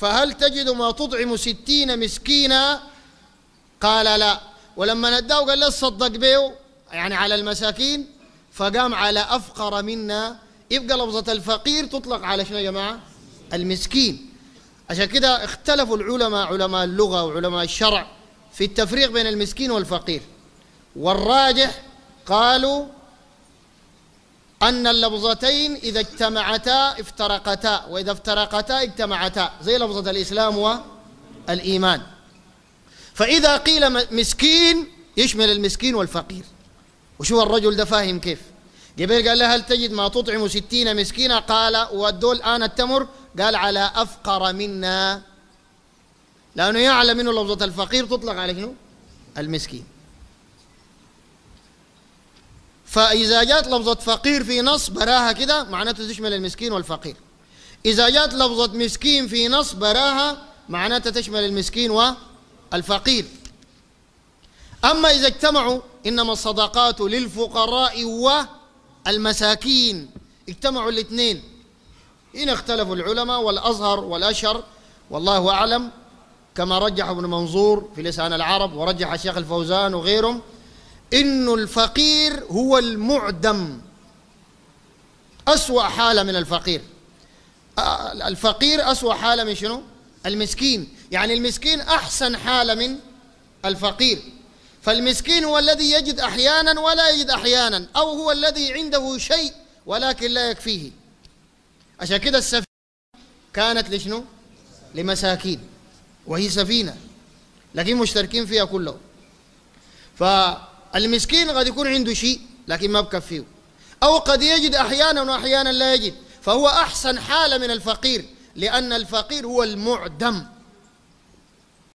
فهل تجد ما تطعم ستين مسكينا؟ قال لا. ولما نداه قال له صدق بيه يعني على المساكين. فقام على أفقر منا. يبقى لفظة الفقير تطلق على شنو يا جماعة؟ المسكين. عشان كده اختلفوا العلماء علماء اللغة وعلماء الشرع في التفريق بين المسكين والفقير. والراجح قالوا أن اللفظتين إذا اجتمعتا افترقتا وإذا افترقتا اجتمعتا. زي لفظة الإسلام والإيمان. فإذا قيل مسكين يشمل المسكين والفقير. وشو الرجل ده فاهم كيف؟ جبريل قال له هل تجد ما تطعم ستين مسكينا؟ قال ودول الآن التمر قال على أفقر منا. لأنه يعلم منه لفظة الفقير تطلق على شنو؟ المسكين. فإذا جاءت لفظة فقير في نص براها كده معناته تشمل المسكين والفقير. إذا جاءت لفظة مسكين في نص براها معناتها تشمل المسكين والفقير. أما إذا اجتمعوا إنما الصدقات للفقراء والمساكين. اجتمعوا الاثنين. هنا اختلفوا العلماء والأزهر والأشهر والله أعلم كما رجح ابن منظور في لسان العرب ورجح الشيخ الفوزان وغيرهم إن الفقير هو المعدم. أسوأ حالة من الفقير. الفقير أسوأ حالة من شنو؟ المسكين. يعني المسكين أحسن حالة من الفقير. فالمسكين هو الذي يجد أحيانا ولا يجد أحيانا أو هو الذي عنده شيء ولكن لا يكفيه. عشان كده السفينة كانت لشنو؟ لمساكين وهي سفينة لكن مشتركين فيها كلهم. فالمسكين قد يكون عنده شيء لكن ما بكفيه. أو قد يجد أحيانا وأحيانا لا يجد. فهو أحسن حالة من الفقير لأن الفقير هو المعدم.